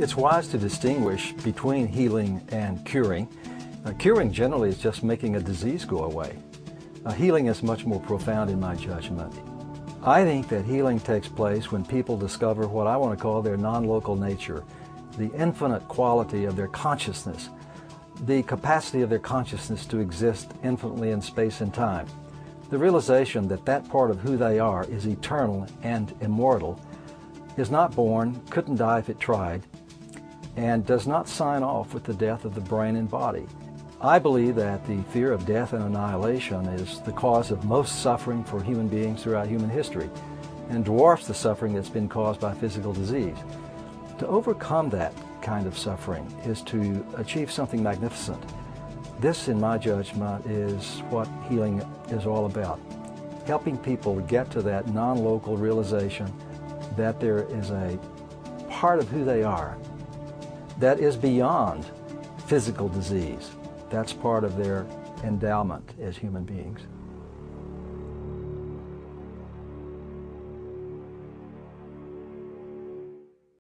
It's wise to distinguish between healing and curing. Uh, curing generally is just making a disease go away. Uh, healing is much more profound in my judgment. I think that healing takes place when people discover what I want to call their non-local nature, the infinite quality of their consciousness, the capacity of their consciousness to exist infinitely in space and time. The realization that that part of who they are is eternal and immortal, is not born, couldn't die if it tried, and does not sign off with the death of the brain and body. I believe that the fear of death and annihilation is the cause of most suffering for human beings throughout human history and dwarfs the suffering that's been caused by physical disease. To overcome that kind of suffering is to achieve something magnificent. This, in my judgment, is what healing is all about. Helping people get to that non-local realization that there is a part of who they are that is beyond physical disease. That's part of their endowment as human beings.